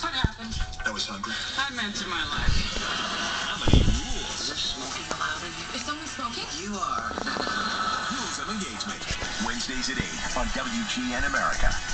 What happened? I was hungry. I meant in my life. How many rules? Is there smoking allowed in here? Is someone smoking? You are. Rules of engagement. Wednesdays at 8 on WGN America.